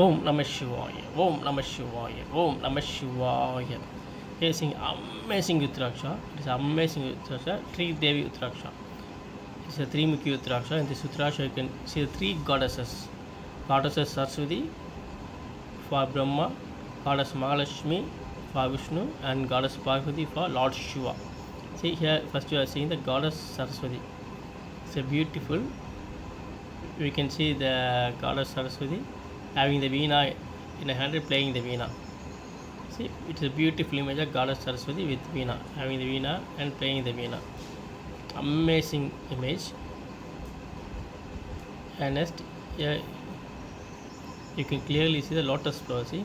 ओम नम शिवाय, ओम नम शिवाय, ओम नम शिवाय। Sing amazing Uttaraksha amazing Uttaraksha three devi Uttaraksha it's mukhya Uttaraksha in this Uttaraksha you can see three goddesses goddesses Saraswati for Brahma goddess Mahalakshmi for Vishnu and goddess Parvati for lord Shiva see here first you are see the goddess Saraswati it's a beautiful we can see the goddess Saraswati having the veena in a hand playing the veena. See, it's a beautiful image of Goddess Saraswati with veena, having the veena and playing the veena. Amazing image. And next, yeah, you can clearly see the lotus flower. See,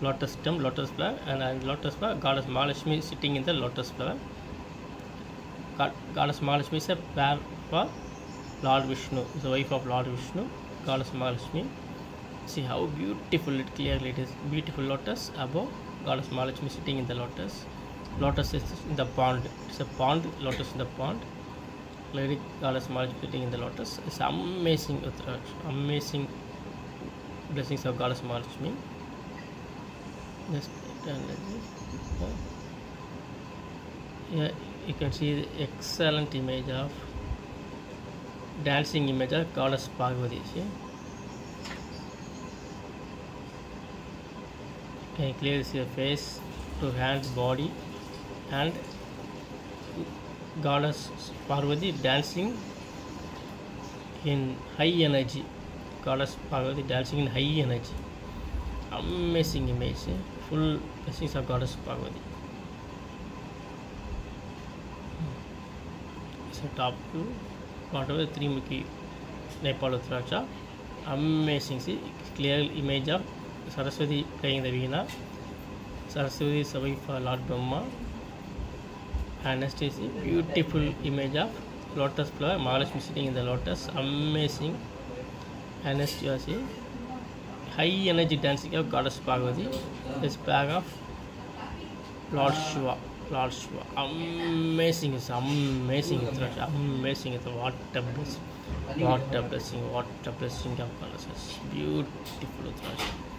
lotus stem, lotus flower, and, and lotus flower. Goddess Mahalakshmi sitting in the lotus flower. God, Goddess Mahalakshmi is a pair for Lord Vishnu, is the wife of Lord Vishnu. Goddess Mahalakshmi. See how beautiful it clearly it is. Beautiful lotus above. Goddess Mahalakshmi sitting in the lotus. Lotus is in the pond. It's a pond. Lotus in the pond. Lady Goddess Mahalakshmi sitting in the lotus. It's amazing Amazing blessings of Goddess Mahalakshmi. Just turn. Yeah, you can see the excellent image of dancing image of Goddess Parvati. See? Can you see the face, two hands, body, and Goddess Parvati dancing in high energy. Goddess Parvati dancing in high energy. Amazing image. eh? Full blessings of Goddess Parvati. It's a top view. Whatever three Mukhi Nepal Uttaraksha. Amazing. See, clear image of Saraswati कई दीना Saraswati wife lord Brahma beautiful image of lotus flower Mahalakshmi sitting in the lotus amazing एनस्टी high energy dense Bhagavati Parvati दाग of lord Shiva lord Shiva amazing amazing amazing what bless what blessing what blessing of colours beautiful Uttaraksha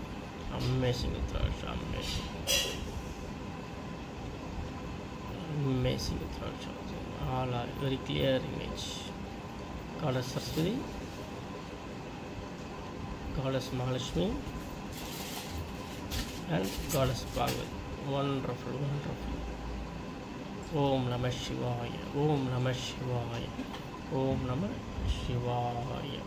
Uttaraksha. Amazing Uttaraksha. Amazing. Amazing Uttaraksha. All are very clear image. Goddess Saraswati. Goddess Mahalakshmi. And Goddess Bhagavati. Wonderful, wonderful. Om Namah Shivaya. Om Namah Shivaya. Om Namah Shivaya.